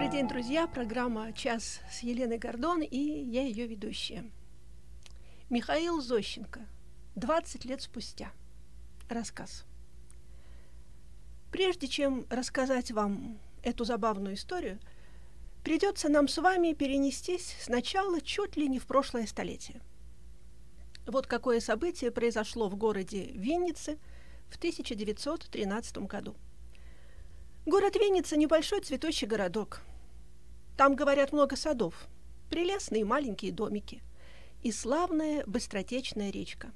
Добрый день, друзья. Программа «Час» с Еленой Гордон и я ее ведущая. Михаил Зощенко. 20 лет спустя. Рассказ. Прежде чем рассказать вам эту забавную историю, придется нам с вами перенестись сначала чуть ли не в прошлое столетие. Вот какое событие произошло в городе Виннице в 1913 году. Город Винница – небольшой цветущий городок. Там, говорят, много садов, прелестные маленькие домики и славная быстротечная речка.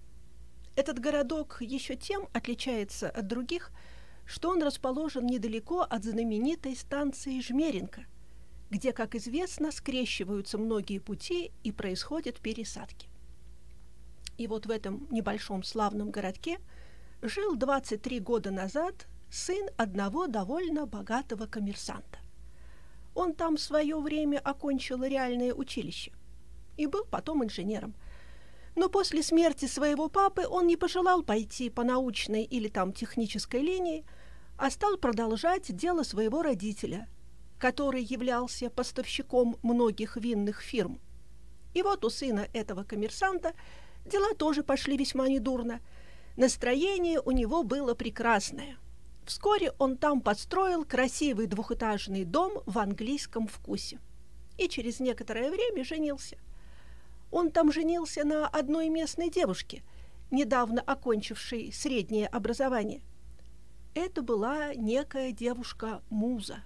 Этот городок еще тем отличается от других, что он расположен недалеко от знаменитой станции Жмеринка, где, как известно, скрещиваются многие пути и происходят пересадки. И вот в этом небольшом славном городке жил 23 года назад сын одного довольно богатого коммерсанта. Он там в свое время окончил реальное училище и был потом инженером. Но после смерти своего папы он не пожелал пойти по научной или там технической линии, а стал продолжать дело своего родителя, который являлся поставщиком многих винных фирм. И вот у сына этого коммерсанта дела тоже пошли весьма недурно. Настроение у него было прекрасное – Вскоре он там построил красивый двухэтажный дом в английском вкусе и через некоторое время женился. Он там женился на одной местной девушке, недавно окончившей среднее образование. Это была некая девушка-муза,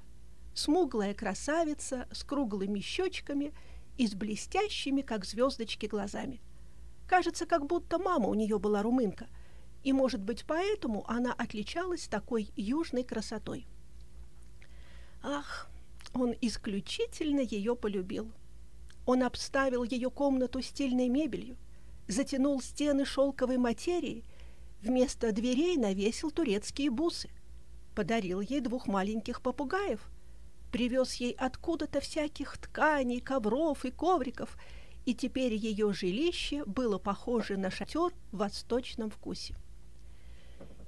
смуглая красавица с круглыми щечками и с блестящими, как звездочки, глазами. Кажется, как будто мама у нее была румынка – и, может быть, поэтому она отличалась такой южной красотой. Ах, он исключительно ее полюбил. Он обставил ее комнату стильной мебелью, затянул стены шелковой материи, вместо дверей навесил турецкие бусы, подарил ей двух маленьких попугаев, привез ей откуда-то всяких тканей, ковров и ковриков, и теперь ее жилище было похоже на шатер в восточном вкусе.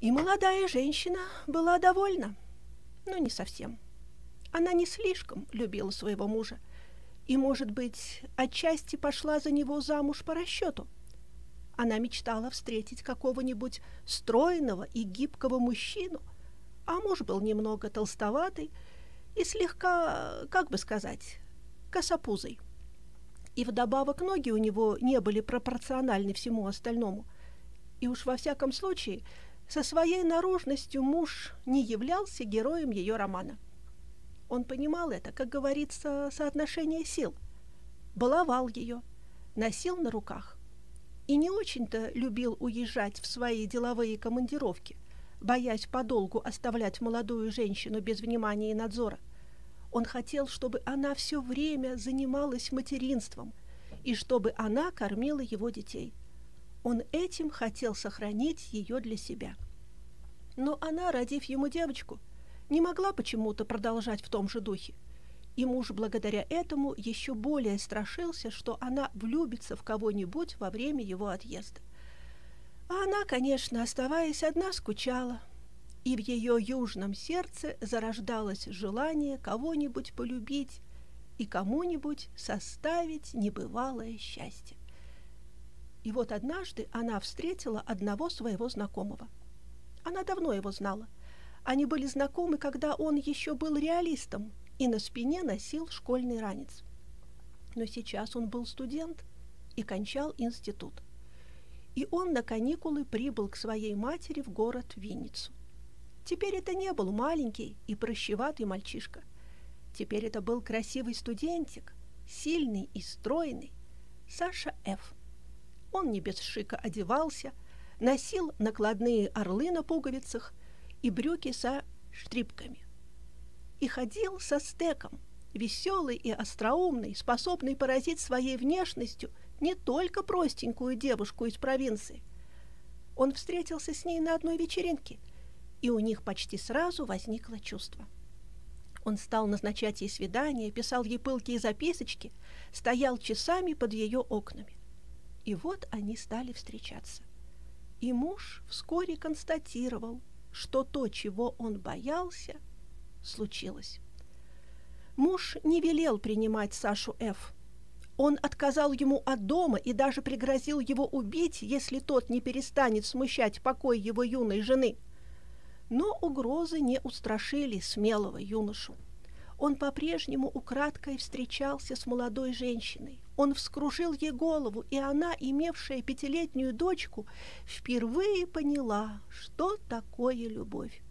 И молодая женщина была довольна, но не совсем. Она не слишком любила своего мужа и, может быть, отчасти пошла за него замуж по расчету. Она мечтала встретить какого-нибудь стройного и гибкого мужчину, а муж был немного толстоватый и слегка, как бы сказать, косопузый. И вдобавок ноги у него не были пропорциональны всему остальному. И уж во всяком случае – со своей наружностью муж не являлся героем ее романа. Он понимал это, как говорится, соотношение сил. Баловал ее, носил на руках. И не очень-то любил уезжать в свои деловые командировки, боясь подолгу оставлять молодую женщину без внимания и надзора. Он хотел, чтобы она все время занималась материнством и чтобы она кормила его детей. Он этим хотел сохранить ее для себя. Но она, родив ему девочку, не могла почему-то продолжать в том же духе. И муж благодаря этому еще более страшился, что она влюбится в кого-нибудь во время его отъезда. А она, конечно, оставаясь одна, скучала, и в ее южном сердце зарождалось желание кого-нибудь полюбить и кому-нибудь составить небывалое счастье. И вот однажды она встретила одного своего знакомого. Она давно его знала. Они были знакомы, когда он еще был реалистом и на спине носил школьный ранец. Но сейчас он был студент и кончал институт. И он на каникулы прибыл к своей матери в город Винницу. Теперь это не был маленький и прощеватый мальчишка. Теперь это был красивый студентик, сильный и стройный, Саша Ф. Он не без шика одевался, носил накладные орлы на пуговицах и брюки со штрипками. И ходил со стеком, веселый и остроумный, способный поразить своей внешностью не только простенькую девушку из провинции. Он встретился с ней на одной вечеринке, и у них почти сразу возникло чувство – он стал назначать ей свидания, писал ей пылкие записочки, стоял часами под ее окнами. И вот они стали встречаться. И муж вскоре констатировал, что то, чего он боялся, случилось. Муж не велел принимать Сашу Ф. Он отказал ему от дома и даже пригрозил его убить, если тот не перестанет смущать покой его юной жены. Но угрозы не устрашили смелого юношу. Он по-прежнему украдкой встречался с молодой женщиной. Он вскружил ей голову, и она, имевшая пятилетнюю дочку, впервые поняла, что такое любовь.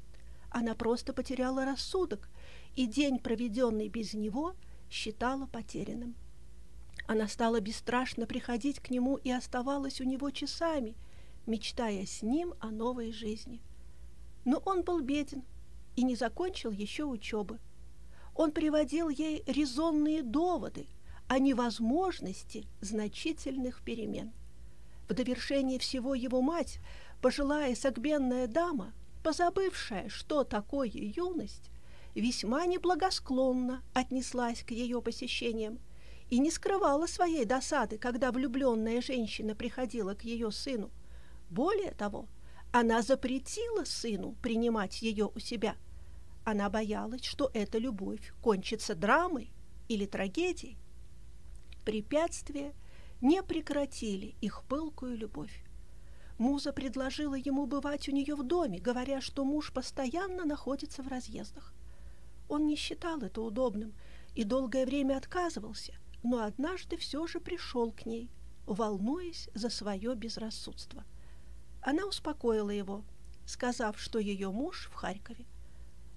Она просто потеряла рассудок, и день, проведенный без него, считала потерянным. Она стала бесстрашно приходить к нему и оставалась у него часами, мечтая с ним о новой жизни. Но он был беден и не закончил еще учебы. Он приводил ей резонные доводы о невозможности значительных перемен. В довершение всего его мать, пожилая согбенная дама, позабывшая, что такое юность, весьма неблагосклонно отнеслась к ее посещениям и не скрывала своей досады, когда влюбленная женщина приходила к ее сыну. Более того, она запретила сыну принимать ее у себя. Она боялась, что эта любовь кончится драмой или трагедией. Препятствия не прекратили их пылкую любовь. Муза предложила ему бывать у нее в доме, говоря, что муж постоянно находится в разъездах. Он не считал это удобным и долгое время отказывался – но однажды все же пришел к ней, волнуясь за свое безрассудство. Она успокоила его, сказав, что ее муж в Харькове.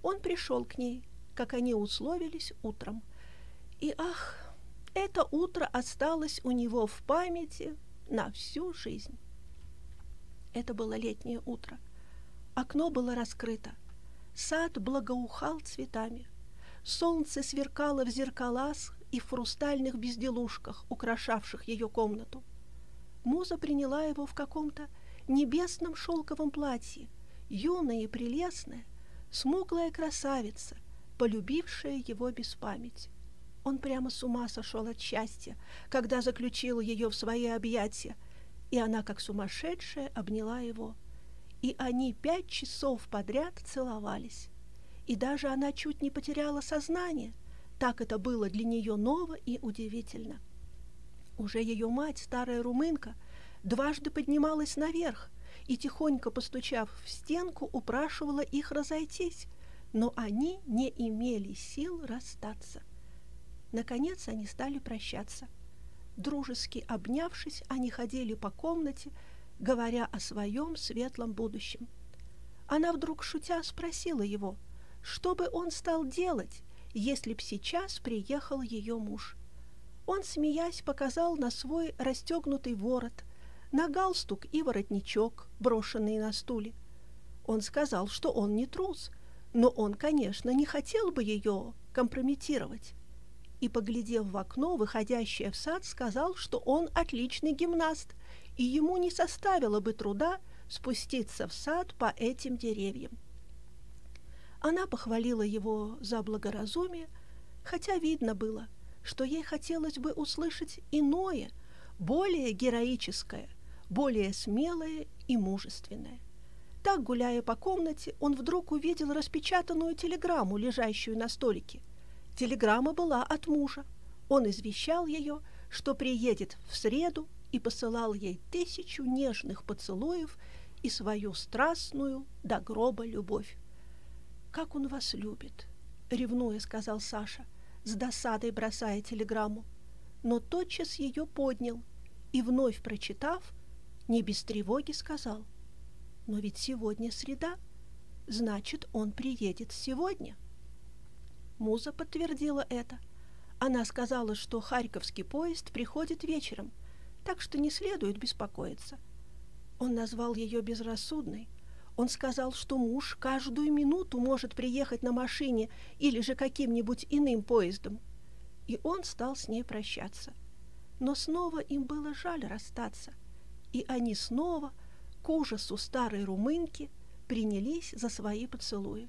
Он пришел к ней, как они условились утром. И ах, это утро осталось у него в памяти на всю жизнь. Это было летнее утро. Окно было раскрыто. Сад благоухал цветами. Солнце сверкало в зеркалах и в хрустальных безделушках, украшавших ее комнату. Муза приняла его в каком-то небесном шелковом платье, юная и прелестная, смуглая красавица, полюбившая его без памяти. Он прямо с ума сошел от счастья, когда заключил ее в свои объятия, и она, как сумасшедшая, обняла его. И они пять часов подряд целовались. И даже она чуть не потеряла сознание, так это было для нее ново и удивительно. Уже ее мать, старая румынка, дважды поднималась наверх и, тихонько постучав в стенку, упрашивала их разойтись, но они не имели сил расстаться. Наконец они стали прощаться. Дружески обнявшись, они ходили по комнате, говоря о своем светлом будущем. Она вдруг шутя спросила его, что бы он стал делать, если б сейчас приехал ее муж. Он, смеясь, показал на свой расстегнутый ворот, на галстук и воротничок, брошенные на стуле. Он сказал, что он не трус, но он, конечно, не хотел бы ее компрометировать. И, поглядев в окно, выходящее в сад, сказал, что он отличный гимнаст, и ему не составило бы труда спуститься в сад по этим деревьям. Она похвалила его за благоразумие, хотя видно было, что ей хотелось бы услышать иное, более героическое, более смелое и мужественное. Так, гуляя по комнате, он вдруг увидел распечатанную телеграмму, лежащую на столике. Телеграмма была от мужа. Он извещал ее, что приедет в среду и посылал ей тысячу нежных поцелуев и свою страстную до гроба любовь. «Как он вас любит!» — ревнуя сказал Саша, с досадой бросая телеграмму. Но тотчас ее поднял и, вновь прочитав, не без тревоги сказал. «Но ведь сегодня среда, значит, он приедет сегодня». Муза подтвердила это. Она сказала, что харьковский поезд приходит вечером, так что не следует беспокоиться. Он назвал ее безрассудной, он сказал, что муж каждую минуту может приехать на машине или же каким-нибудь иным поездом. И он стал с ней прощаться. Но снова им было жаль расстаться. И они снова, к ужасу старой румынки, принялись за свои поцелуи.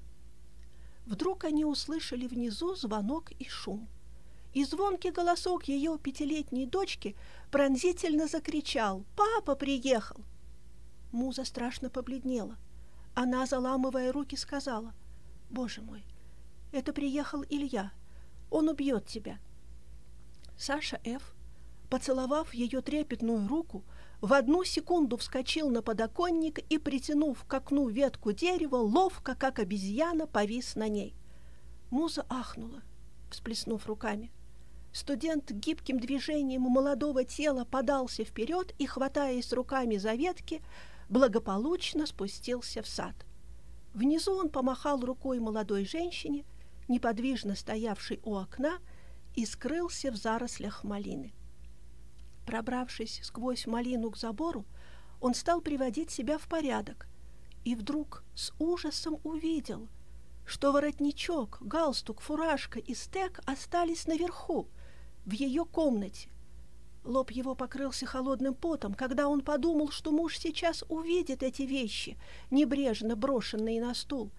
Вдруг они услышали внизу звонок и шум. И звонкий голосок ее пятилетней дочки пронзительно закричал «Папа приехал!». Муза страшно побледнела. Она, заламывая руки, сказала, «Боже мой, это приехал Илья. Он убьет тебя. Саша Ф., поцеловав ее трепетную руку, в одну секунду вскочил на подоконник и, притянув к окну ветку дерева, ловко, как обезьяна, повис на ней. Муза ахнула, всплеснув руками. Студент гибким движением молодого тела подался вперед и, хватаясь руками за ветки, благополучно спустился в сад. Внизу он помахал рукой молодой женщине, неподвижно стоявшей у окна, и скрылся в зарослях малины. Пробравшись сквозь малину к забору, он стал приводить себя в порядок и вдруг с ужасом увидел, что воротничок, галстук, фуражка и стек остались наверху, в ее комнате. Лоб его покрылся холодным потом, когда он подумал, что муж сейчас увидит эти вещи, небрежно брошенные на стул.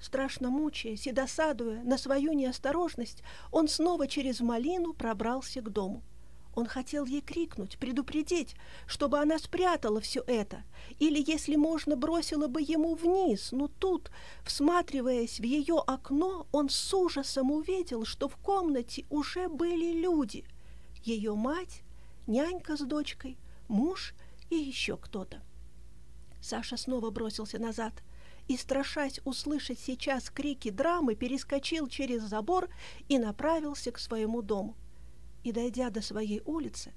Страшно мучаясь и досадуя на свою неосторожность, он снова через малину пробрался к дому. Он хотел ей крикнуть, предупредить, чтобы она спрятала все это, или, если можно, бросила бы ему вниз, но тут, всматриваясь в ее окно, он с ужасом увидел, что в комнате уже были люди. Ее мать, нянька с дочкой, муж и еще кто-то. Саша снова бросился назад и, страшась услышать сейчас крики драмы, перескочил через забор и направился к своему дому. И, дойдя до своей улицы,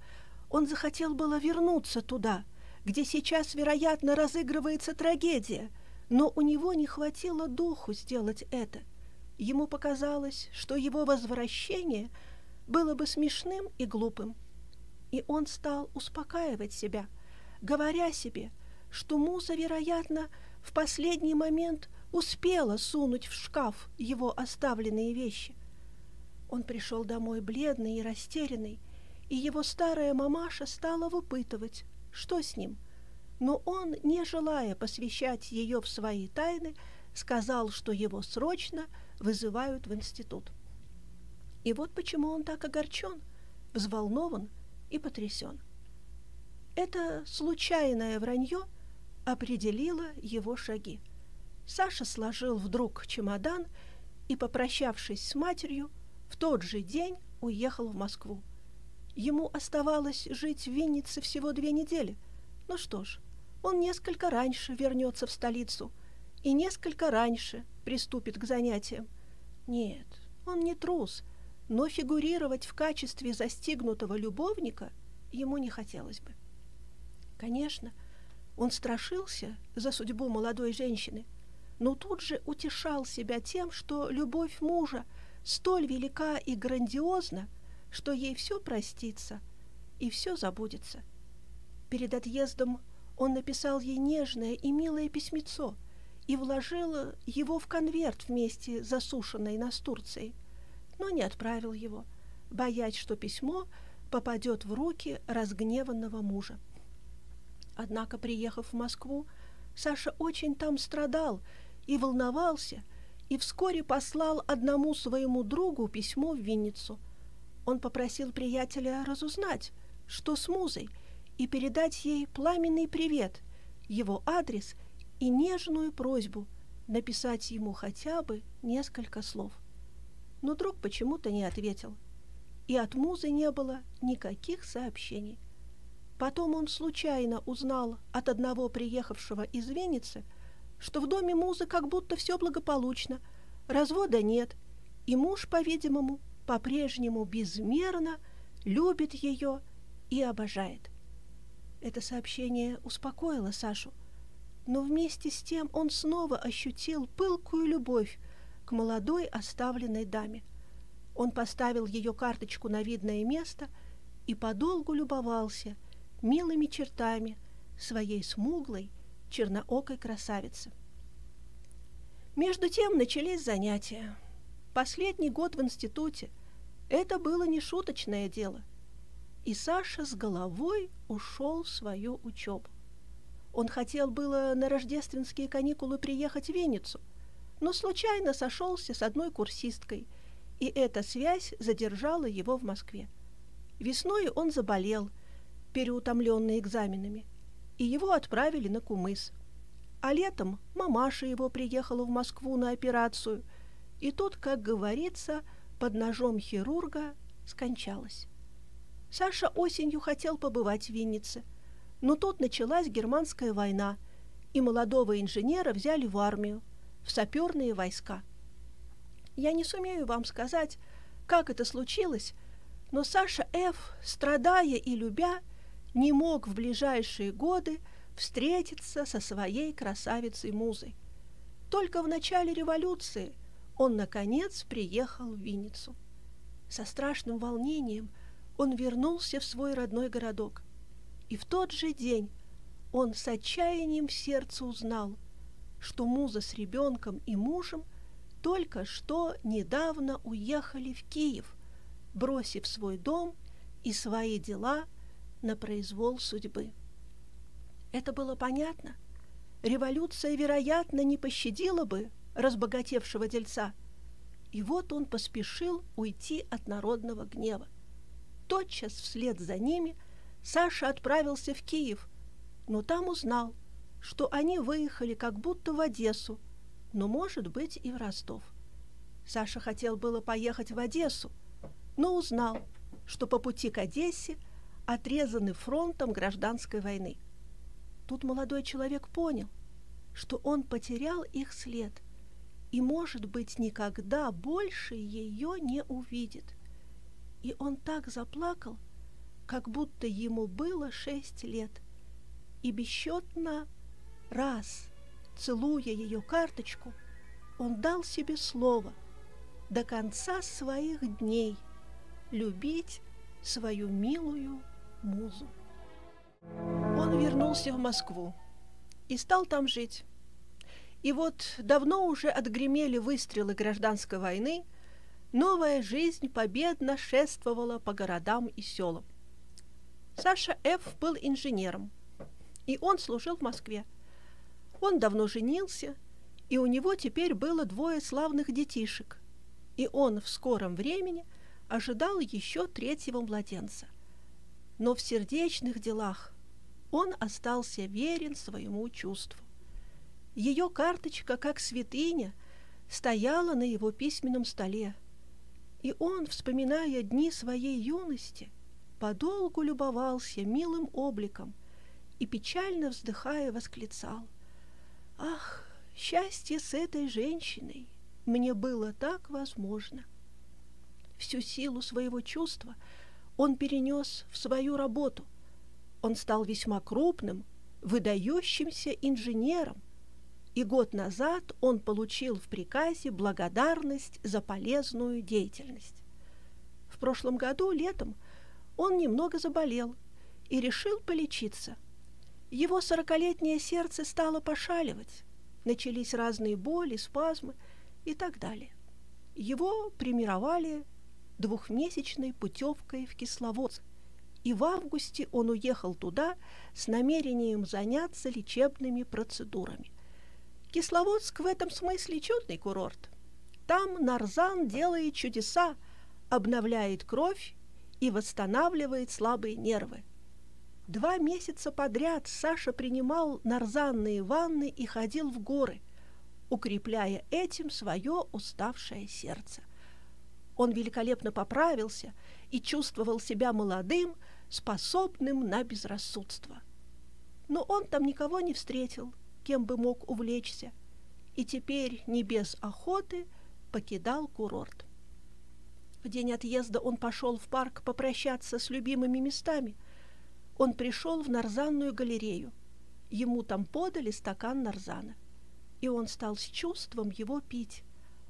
он захотел было вернуться туда, где сейчас, вероятно, разыгрывается трагедия, но у него не хватило духу сделать это. Ему показалось, что его возвращение было бы смешным и глупым и он стал успокаивать себя, говоря себе, что муза, вероятно, в последний момент успела сунуть в шкаф его оставленные вещи. Он пришел домой бледный и растерянный, и его старая мамаша стала выпытывать, что с ним. Но он, не желая посвящать ее в свои тайны, сказал, что его срочно вызывают в институт. И вот почему он так огорчен, взволнован и потрясен. Это случайное вранье определило его шаги. Саша сложил вдруг чемодан и, попрощавшись с матерью, в тот же день уехал в Москву. Ему оставалось жить в Виннице всего две недели. Ну что ж, он несколько раньше вернется в столицу и несколько раньше приступит к занятиям. Нет, он не трус — но фигурировать в качестве застигнутого любовника ему не хотелось бы. Конечно, он страшился за судьбу молодой женщины, но тут же утешал себя тем, что любовь мужа столь велика и грандиозна, что ей все простится и все забудется. Перед отъездом он написал ей нежное и милое письмецо и вложил его в конверт вместе с засушенной настурцией – но не отправил его, боясь, что письмо попадет в руки разгневанного мужа. Однако, приехав в Москву, Саша очень там страдал и волновался, и вскоре послал одному своему другу письмо в Винницу. Он попросил приятеля разузнать, что с музой, и передать ей пламенный привет, его адрес и нежную просьбу написать ему хотя бы несколько слов но друг почему-то не ответил. И от Музы не было никаких сообщений. Потом он случайно узнал от одного приехавшего из Венницы, что в доме Музы как будто все благополучно, развода нет, и муж, по-видимому, по-прежнему безмерно любит ее и обожает. Это сообщение успокоило Сашу, но вместе с тем он снова ощутил пылкую любовь к молодой оставленной даме. Он поставил ее карточку на видное место и подолгу любовался милыми чертами своей смуглой, черноокой красавицы. Между тем начались занятия. Последний год в институте – это было не шуточное дело. И Саша с головой ушел в свою учебу. Он хотел было на рождественские каникулы приехать в Венницу – но случайно сошелся с одной курсисткой, и эта связь задержала его в Москве. Весной он заболел, переутомленный экзаменами, и его отправили на Кумыс. А летом мамаша его приехала в Москву на операцию, и тут, как говорится, под ножом хирурга скончалась. Саша осенью хотел побывать в Виннице, но тут началась германская война, и молодого инженера взяли в армию, в саперные войска. Я не сумею вам сказать, как это случилось, но Саша Ф., страдая и любя, не мог в ближайшие годы встретиться со своей красавицей-музой. Только в начале революции он, наконец, приехал в Винницу. Со страшным волнением он вернулся в свой родной городок. И в тот же день он с отчаянием в сердце узнал, что муза с ребенком и мужем только что недавно уехали в Киев, бросив свой дом и свои дела на произвол судьбы. Это было понятно. Революция, вероятно, не пощадила бы разбогатевшего дельца. И вот он поспешил уйти от народного гнева. Тотчас вслед за ними Саша отправился в Киев, но там узнал, что они выехали как будто в Одессу, но, может быть, и в Ростов. Саша хотел было поехать в Одессу, но узнал, что по пути к Одессе отрезаны фронтом гражданской войны. Тут молодой человек понял, что он потерял их след и, может быть, никогда больше ее не увидит. И он так заплакал, как будто ему было шесть лет, и бесчетно раз, целуя ее карточку, он дал себе слово до конца своих дней любить свою милую музу. Он вернулся в Москву и стал там жить. И вот давно уже отгремели выстрелы гражданской войны, новая жизнь победно шествовала по городам и селам. Саша Ф. был инженером, и он служил в Москве. Он давно женился, и у него теперь было двое славных детишек, и он в скором времени ожидал еще третьего младенца. Но в сердечных делах он остался верен своему чувству. Ее карточка, как святыня, стояла на его письменном столе, и он, вспоминая дни своей юности, подолгу любовался милым обликом и, печально вздыхая, восклицал «Ах, счастье с этой женщиной! Мне было так возможно!» Всю силу своего чувства он перенес в свою работу – он стал весьма крупным, выдающимся инженером, и год назад он получил в приказе благодарность за полезную деятельность. В прошлом году, летом, он немного заболел и решил полечиться. Его сорокалетнее сердце стало пошаливать, начались разные боли, спазмы и так далее. Его примировали двухмесячной путевкой в Кисловодск, и в августе он уехал туда с намерением заняться лечебными процедурами. Кисловодск в этом смысле чудный курорт. Там нарзан делает чудеса, обновляет кровь и восстанавливает слабые нервы. Два месяца подряд Саша принимал нарзанные ванны и ходил в горы, укрепляя этим свое уставшее сердце. Он великолепно поправился и чувствовал себя молодым, способным на безрассудство. Но он там никого не встретил, кем бы мог увлечься, и теперь не без охоты покидал курорт. В день отъезда он пошел в парк попрощаться с любимыми местами. Он пришел в нарзанную галерею. Ему там подали стакан нарзана, и он стал с чувством его пить,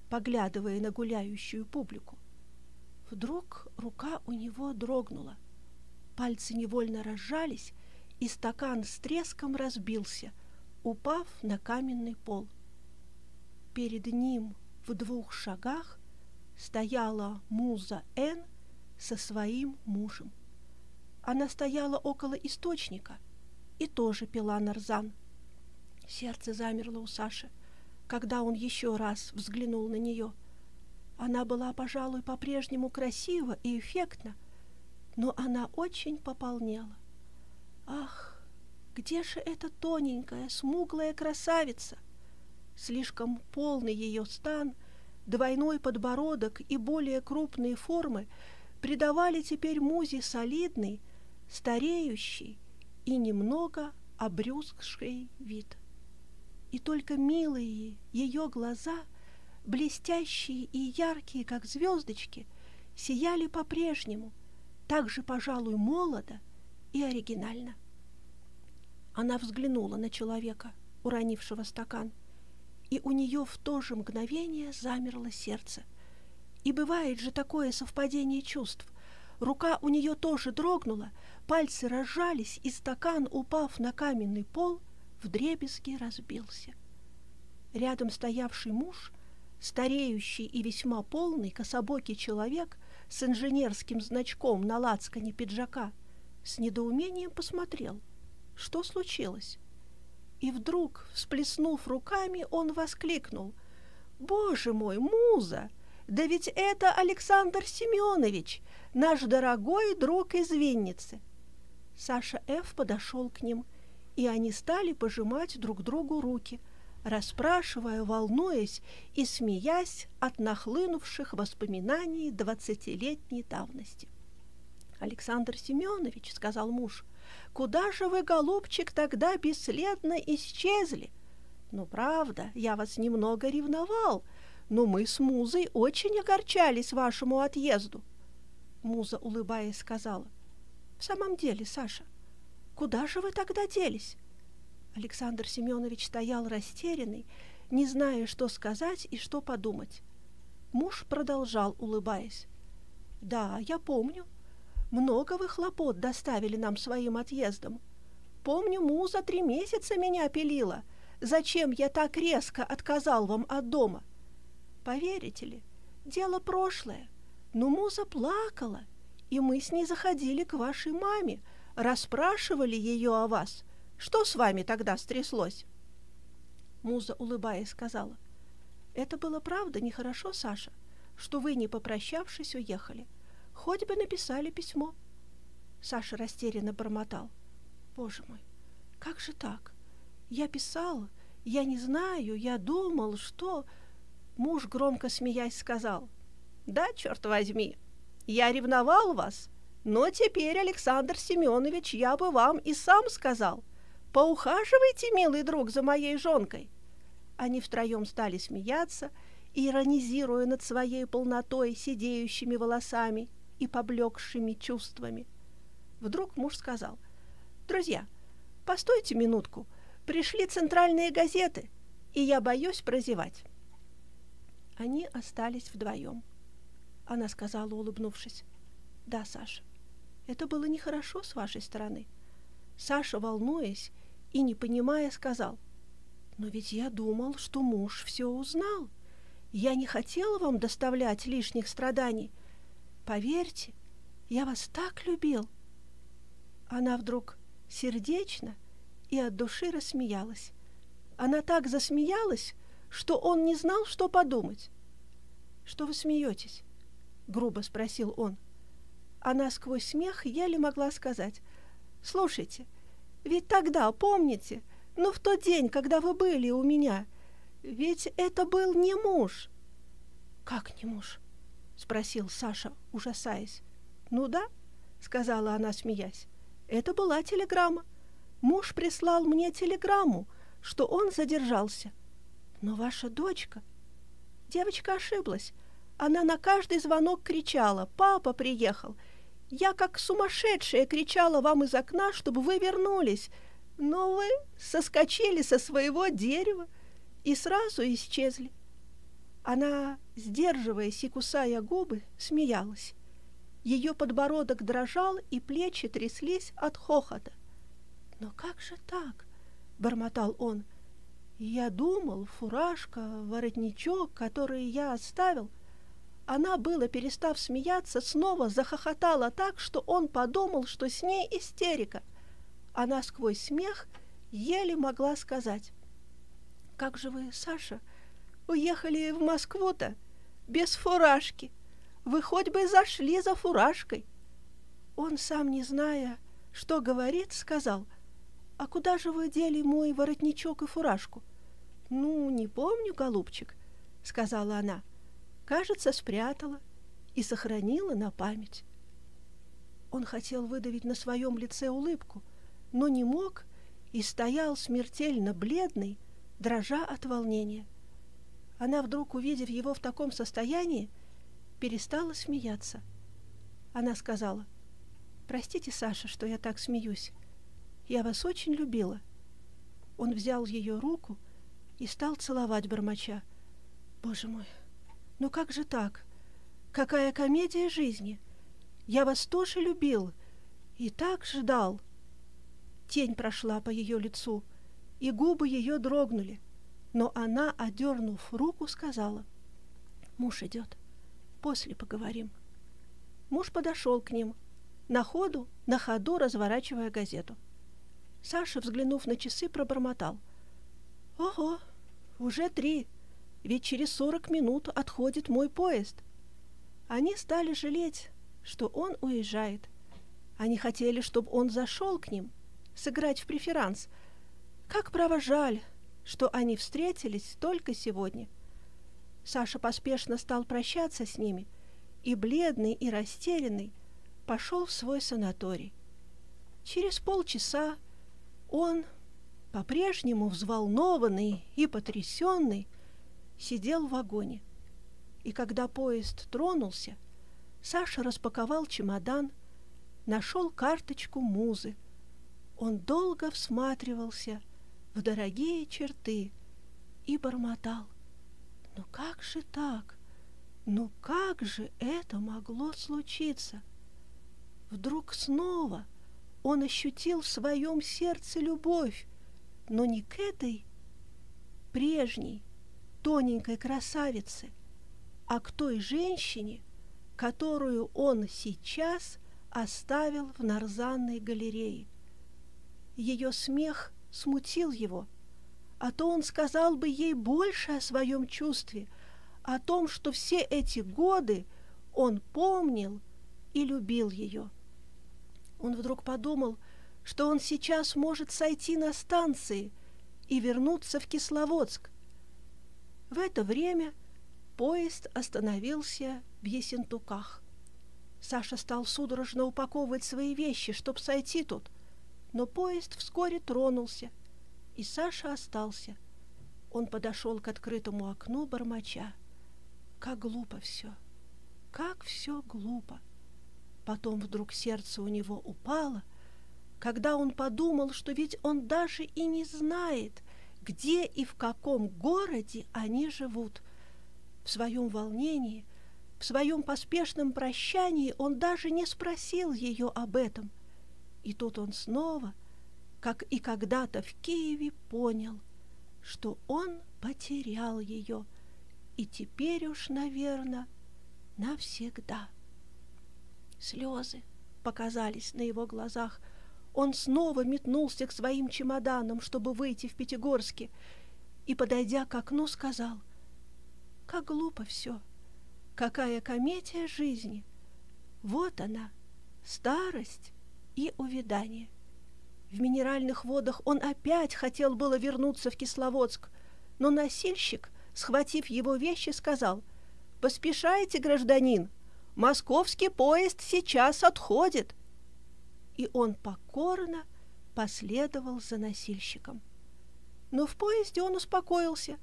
поглядывая на гуляющую публику. Вдруг рука у него дрогнула – Пальцы невольно разжались, и стакан с треском разбился, упав на каменный пол. Перед ним в двух шагах стояла муза Н со своим мужем. Она стояла около источника и тоже пила нарзан. Сердце замерло у Саши, когда он еще раз взглянул на нее. Она была, пожалуй, по-прежнему красива и эффектна, но она очень пополнела. Ах, где же эта тоненькая, смуглая красавица? Слишком полный ее стан Двойной подбородок и более крупные формы придавали теперь музе солидный, стареющий и немного обрюзгший вид. И только милые ее глаза, блестящие и яркие, как звездочки, сияли по-прежнему, так же, пожалуй, молодо и оригинально. Она взглянула на человека, уронившего стакан – и у нее в то же мгновение замерло сердце. И бывает же такое совпадение чувств. Рука у нее тоже дрогнула, пальцы разжались, и стакан, упав на каменный пол, вдребезги разбился. Рядом стоявший муж, стареющий и весьма полный, кособокий человек с инженерским значком на лацкане пиджака, с недоумением посмотрел, что случилось. И вдруг, всплеснув руками, он воскликнул. «Боже мой, муза! Да ведь это Александр Семенович, наш дорогой друг из Винницы!» Саша Ф. подошел к ним, и они стали пожимать друг другу руки, расспрашивая, волнуясь и смеясь от нахлынувших воспоминаний двадцатилетней давности. «Александр Семенович», — сказал муж, — Куда же вы, голубчик, тогда бесследно исчезли? Ну, правда, я вас немного ревновал, но мы с Музой очень огорчались вашему отъезду. Муза, улыбаясь, сказала, «В самом деле, Саша, куда же вы тогда делись?» Александр Семенович стоял растерянный, не зная, что сказать и что подумать. Муж продолжал, улыбаясь, «Да, я помню, много вы хлопот доставили нам своим отъездом. Помню, муза три месяца меня пилила. Зачем я так резко отказал вам от дома? Поверите ли, дело прошлое. Но муза плакала, и мы с ней заходили к вашей маме, расспрашивали ее о вас. Что с вами тогда стряслось?» Муза, улыбаясь, сказала, «Это было правда нехорошо, Саша, что вы, не попрощавшись, уехали. Хоть бы написали письмо. Саша растерянно бормотал. Боже мой, как же так? Я писала, я не знаю, я думал, что... Муж, громко смеясь, сказал. Да, черт возьми, я ревновал вас, но теперь, Александр Семенович, я бы вам и сам сказал. Поухаживайте, милый друг, за моей жонкой. Они втроем стали смеяться, иронизируя над своей полнотой, сидеющими волосами, и поблекшими чувствами. Вдруг муж сказал, «Друзья, постойте минутку, пришли центральные газеты, и я боюсь прозевать». Они остались вдвоем. Она сказала, улыбнувшись, «Да, Саша, это было нехорошо с вашей стороны». Саша, волнуясь и не понимая, сказал, «Но ведь я думал, что муж все узнал. Я не хотела вам доставлять лишних страданий, Поверьте, я вас так любил. Она вдруг сердечно и от души рассмеялась. Она так засмеялась, что он не знал, что подумать. «Что вы смеетесь?» — грубо спросил он. Она сквозь смех еле могла сказать. «Слушайте, ведь тогда, помните, ну в тот день, когда вы были у меня, ведь это был не муж». «Как не муж?» — спросил Саша, ужасаясь. «Ну да», — сказала она, смеясь. «Это была телеграмма. Муж прислал мне телеграмму, что он задержался. Но ваша дочка...» Девочка ошиблась. Она на каждый звонок кричала «Папа приехал!» Я как сумасшедшая кричала вам из окна, чтобы вы вернулись, но вы соскочили со своего дерева и сразу исчезли. Она, сдерживаясь и кусая губы, смеялась. Ее подбородок дрожал, и плечи тряслись от хохота. «Но как же так?» — бормотал он. «Я думал, фуражка, воротничок, который я оставил...» Она, было перестав смеяться, снова захохотала так, что он подумал, что с ней истерика. Она сквозь смех еле могла сказать. «Как же вы, Саша?» Уехали в Москву-то без фуражки. Вы хоть бы зашли за фуражкой. Он, сам не зная, что говорит, сказал, «А куда же вы дели мой воротничок и фуражку?» «Ну, не помню, голубчик», — сказала она. Кажется, спрятала и сохранила на память. Он хотел выдавить на своем лице улыбку, но не мог и стоял смертельно бледный, дрожа от волнения. Она вдруг, увидев его в таком состоянии, перестала смеяться. Она сказала, «Простите, Саша, что я так смеюсь. Я вас очень любила». Он взял ее руку и стал целовать бормоча. «Боже мой, ну как же так? Какая комедия жизни! Я вас тоже любил и так ждал!» Тень прошла по ее лицу, и губы ее дрогнули, но она, одернув руку, сказала, «Муж идет, после поговорим». Муж подошел к ним, на ходу, на ходу разворачивая газету. Саша, взглянув на часы, пробормотал. «Ого, уже три, ведь через сорок минут отходит мой поезд». Они стали жалеть, что он уезжает. Они хотели, чтобы он зашел к ним, сыграть в преферанс. Как право жаль, что они встретились только сегодня. Саша поспешно стал прощаться с ними, и бледный и растерянный пошел в свой санаторий. Через полчаса он, по-прежнему взволнованный и потрясенный, сидел в вагоне. И когда поезд тронулся, Саша распаковал чемодан, нашел карточку музы. Он долго всматривался в дорогие черты и бормотал. «Ну как же так? Ну как же это могло случиться?» Вдруг снова – он ощутил в своем сердце любовь, но не к этой прежней тоненькой красавице, а к той женщине, которую он сейчас оставил в нарзанной галерее. Ее смех смутил его, а то он сказал бы ей больше о своем чувстве, о том, что все эти годы он помнил и любил ее. Он вдруг подумал, что он сейчас может сойти на станции и вернуться в Кисловодск. В это время поезд остановился в Есентуках. Саша стал судорожно упаковывать свои вещи, чтобы сойти тут, но поезд вскоре тронулся, и Саша остался. Он подошел к открытому окну бормоча. Как глупо все! Как все глупо! Потом вдруг сердце у него упало, когда он подумал, что ведь он даже и не знает, где и в каком городе они живут. В своем волнении, в своем поспешном прощании он даже не спросил ее об этом. И тут он снова, как и когда-то в Киеве, понял, что он потерял ее, и теперь уж, наверное, навсегда. Слезы показались на его глазах. Он снова метнулся к своим чемоданам, чтобы выйти в Пятигорске, и, подойдя к окну, сказал, «Как глупо все! Какая комедия жизни! Вот она, старость и увядание!» В минеральных водах он опять хотел было вернуться в Кисловодск, но носильщик, схватив его вещи, сказал, «Поспешайте, гражданин, Московский поезд сейчас отходит. И он покорно последовал за носильщиком. Но в поезде он успокоился,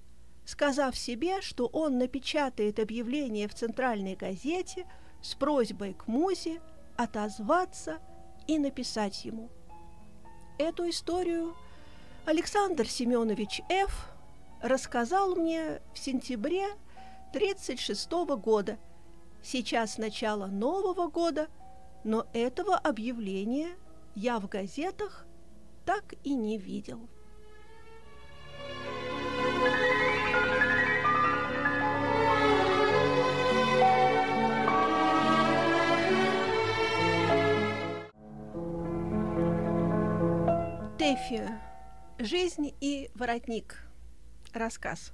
сказав себе, что он напечатает объявление в центральной газете с просьбой к Музе отозваться и написать ему. Эту историю Александр Семенович Ф. рассказал мне в сентябре 1936 года – Сейчас начало Нового года, но этого объявления я в газетах так и не видел. Тэфи. Жизнь и воротник. Рассказ.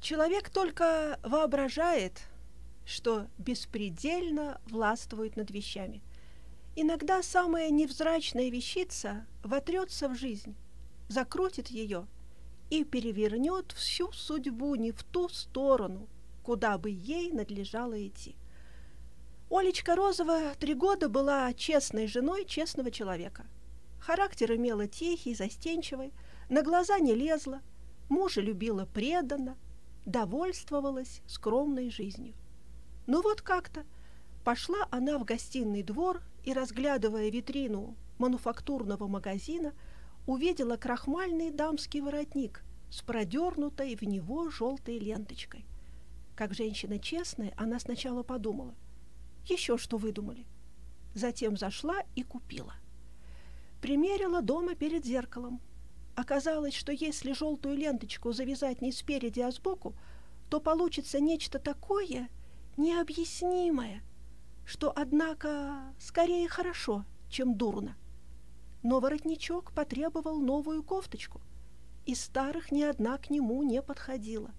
Человек только воображает, что беспредельно властвует над вещами. Иногда самая невзрачная вещица вотрется в жизнь, закрутит ее и перевернет всю судьбу не в ту сторону, куда бы ей надлежало идти. Олечка Розова три года была честной женой честного человека. Характер имела тихий, застенчивый, на глаза не лезла, мужа любила преданно, довольствовалась скромной жизнью. Ну вот как-то пошла она в гостиный двор и, разглядывая витрину мануфактурного магазина, увидела крахмальный дамский воротник с продернутой в него желтой ленточкой. Как женщина честная, она сначала подумала, еще что выдумали. Затем зашла и купила. Примерила дома перед зеркалом. Оказалось, что если желтую ленточку завязать не спереди, а сбоку, то получится нечто такое необъяснимое, что, однако, скорее хорошо, чем дурно. Но воротничок потребовал новую кофточку. Из старых ни одна к нему не подходила.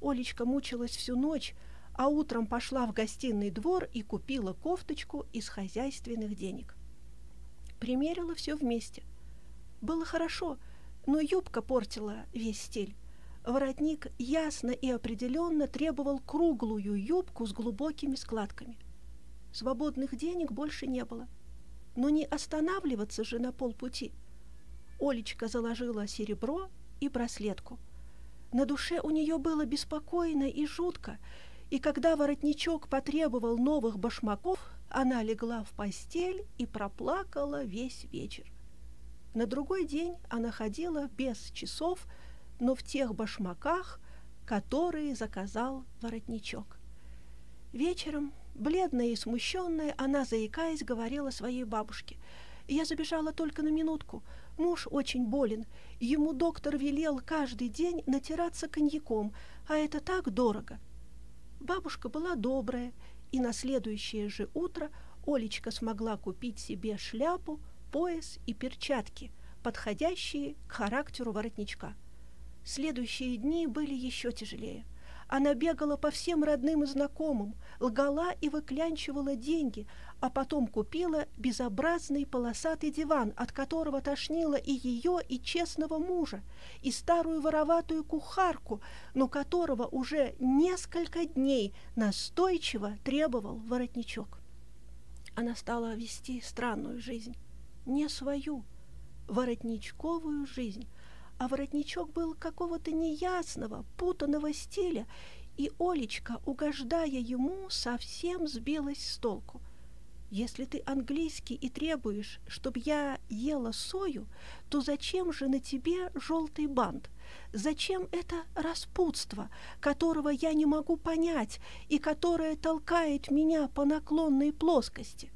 Олечка мучилась всю ночь, а утром пошла в гостиный двор и купила кофточку из хозяйственных денег. Примерила все вместе. Было хорошо, но юбка портила весь стиль. Воротник ясно и определенно требовал круглую юбку с глубокими складками. Свободных денег больше не было. Но не останавливаться же на полпути. Олечка заложила серебро и браслетку. На душе у нее было беспокойно и жутко, и когда воротничок потребовал новых башмаков, она легла в постель и проплакала весь вечер. На другой день она ходила без часов, но в тех башмаках, которые заказал воротничок. Вечером, бледная и смущенная, она, заикаясь, говорила своей бабушке. «Я забежала только на минутку. Муж очень болен. Ему доктор велел каждый день натираться коньяком, а это так дорого». Бабушка была добрая, и на следующее же утро Олечка смогла купить себе шляпу, пояс и перчатки, подходящие к характеру воротничка. Следующие дни были еще тяжелее. Она бегала по всем родным и знакомым, лгала и выклянчивала деньги, а потом купила безобразный полосатый диван, от которого тошнило и ее, и честного мужа, и старую вороватую кухарку, но которого уже несколько дней настойчиво требовал воротничок. Она стала вести странную жизнь, не свою, воротничковую жизнь, а воротничок был какого-то неясного, путанного стиля, и Олечка, угождая ему, совсем сбилась с толку. Если ты английский и требуешь, чтобы я ела сою, то зачем же на тебе желтый бант? Зачем это распутство, которого я не могу понять и которое толкает меня по наклонной плоскости?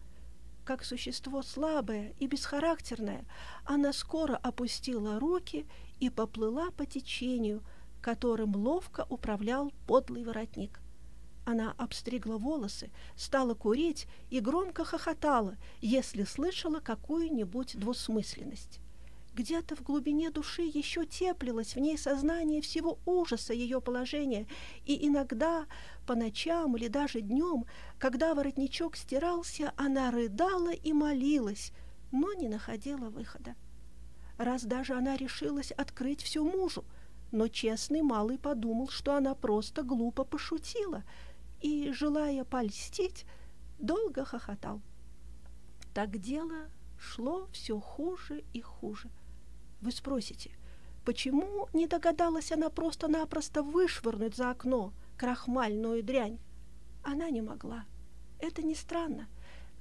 Как существо слабое и бесхарактерное, она скоро опустила руки и поплыла по течению, которым ловко управлял подлый воротник. Она обстригла волосы, стала курить и громко хохотала, если слышала какую-нибудь двусмысленность. Где-то в глубине души еще теплилось в ней сознание всего ужаса ее положения, и иногда, по ночам или даже днем, когда воротничок стирался, она рыдала и молилась, но не находила выхода раз даже она решилась открыть все мужу, но честный малый подумал, что она просто глупо пошутила и, желая польстить, долго хохотал. Так дело шло все хуже и хуже. Вы спросите, почему не догадалась она просто-напросто вышвырнуть за окно крахмальную дрянь? Она не могла. Это не странно.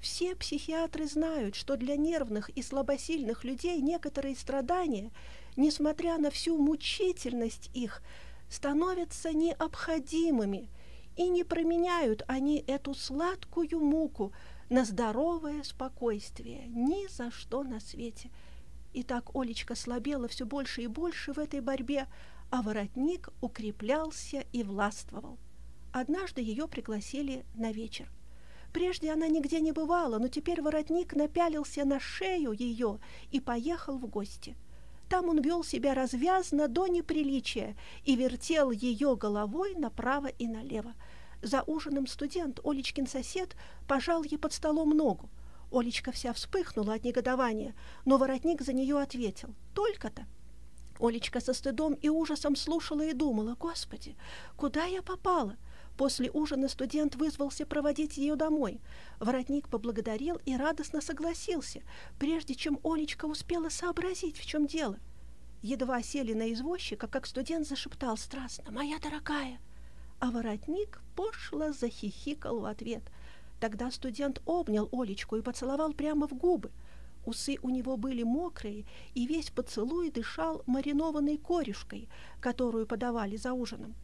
Все психиатры знают, что для нервных и слабосильных людей некоторые страдания, несмотря на всю мучительность их, становятся необходимыми, и не променяют они эту сладкую муку на здоровое спокойствие ни за что на свете. И так Олечка слабела все больше и больше в этой борьбе, а воротник укреплялся и властвовал. Однажды ее пригласили на вечер. Прежде она нигде не бывала, но теперь воротник напялился на шею ее и поехал в гости. Там он вел себя развязно до неприличия и вертел ее головой направо и налево. За ужином студент, Олечкин сосед, пожал ей под столом ногу. Олечка вся вспыхнула от негодования, но воротник за нее ответил. «Только-то!» Олечка со стыдом и ужасом слушала и думала, «Господи, куда я попала? После ужина студент вызвался проводить ее домой. Воротник поблагодарил и радостно согласился, прежде чем Олечка успела сообразить, в чем дело. Едва сели на извозчика, как студент зашептал страстно «Моя дорогая!» А воротник пошло захихикал в ответ. Тогда студент обнял Олечку и поцеловал прямо в губы. Усы у него были мокрые, и весь поцелуй дышал маринованной корюшкой, которую подавали за ужином.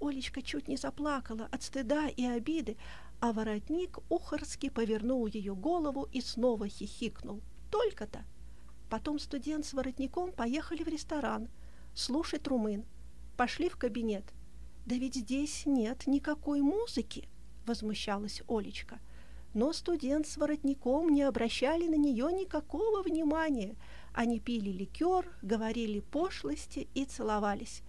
Олечка чуть не заплакала от стыда и обиды, а воротник ухорски повернул ее голову и снова хихикнул. Только-то. Потом студент с воротником поехали в ресторан слушать румын. Пошли в кабинет. «Да ведь здесь нет никакой музыки!» — возмущалась Олечка. Но студент с воротником не обращали на нее никакого внимания. Они пили ликер, говорили пошлости и целовались.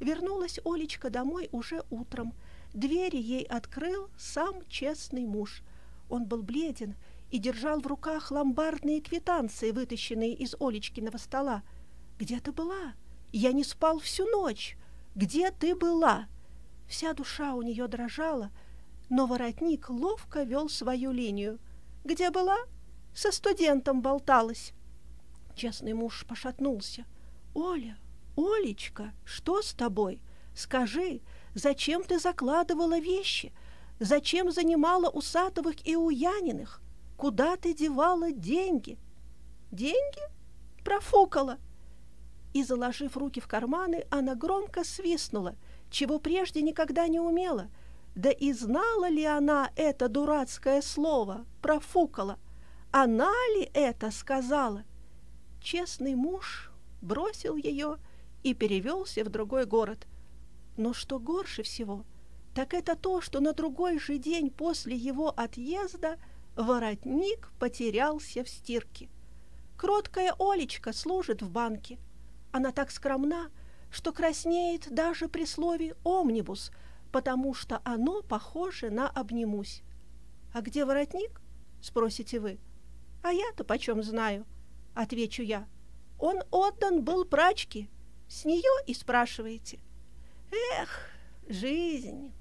Вернулась Олечка домой уже утром. Двери ей открыл сам честный муж. Он был бледен и держал в руках ломбардные квитанции, вытащенные из Олечкиного стола. «Где ты была? Я не спал всю ночь. Где ты была?» Вся душа у нее дрожала, но воротник ловко вел свою линию. «Где была?» «Со студентом болталась». Честный муж пошатнулся. «Оля, «Олечка, что с тобой? Скажи, зачем ты закладывала вещи? Зачем занимала у Сатовых и у Яниных? Куда ты девала деньги?» «Деньги?» Профукала. И, заложив руки в карманы, она громко свистнула, чего прежде никогда не умела. Да и знала ли она это дурацкое слово «профукала»? Она ли это сказала? Честный муж бросил ее и перевелся в другой город. Но что горше всего, так это то, что на другой же день после его отъезда воротник потерялся в стирке. Кроткая Олечка служит в банке. Она так скромна, что краснеет даже при слове «омнибус», потому что оно похоже на «обнимусь». «А где воротник?» — спросите вы. «А я-то почем знаю?» — отвечу я. «Он отдан был прачке, с нее и спрашиваете. Эх, жизнь.